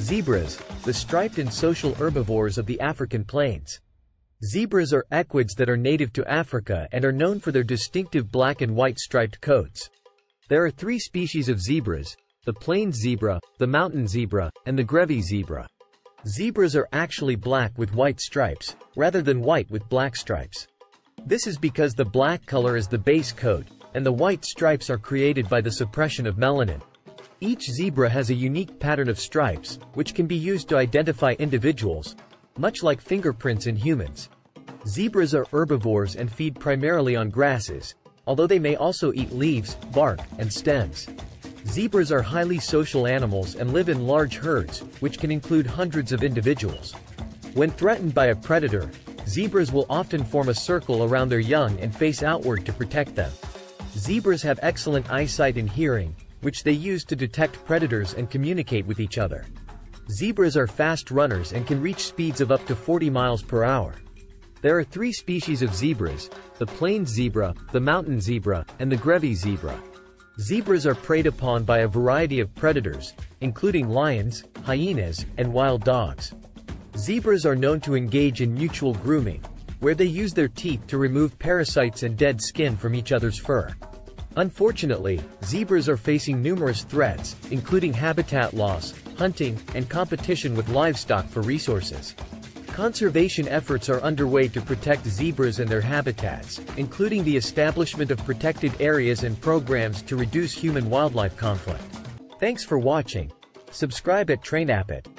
Zebras, the striped and social herbivores of the African plains. Zebras are equids that are native to Africa and are known for their distinctive black and white striped coats. There are three species of zebras, the plains zebra, the mountain zebra, and the Grevy zebra. Zebras are actually black with white stripes, rather than white with black stripes. This is because the black color is the base coat, and the white stripes are created by the suppression of melanin. Each zebra has a unique pattern of stripes, which can be used to identify individuals, much like fingerprints in humans. Zebras are herbivores and feed primarily on grasses, although they may also eat leaves, bark, and stems. Zebras are highly social animals and live in large herds, which can include hundreds of individuals. When threatened by a predator, zebras will often form a circle around their young and face outward to protect them. Zebras have excellent eyesight and hearing, which they use to detect predators and communicate with each other. Zebras are fast runners and can reach speeds of up to 40 miles per hour. There are three species of zebras, the plains zebra, the mountain zebra, and the Grevy zebra. Zebras are preyed upon by a variety of predators, including lions, hyenas, and wild dogs. Zebras are known to engage in mutual grooming, where they use their teeth to remove parasites and dead skin from each other's fur. Unfortunately, zebras are facing numerous threats, including habitat loss, hunting, and competition with livestock for resources. Conservation efforts are underway to protect zebras and their habitats, including the establishment of protected areas and programs to reduce human-wildlife conflict. Thanks for watching. Subscribe at Train a pet.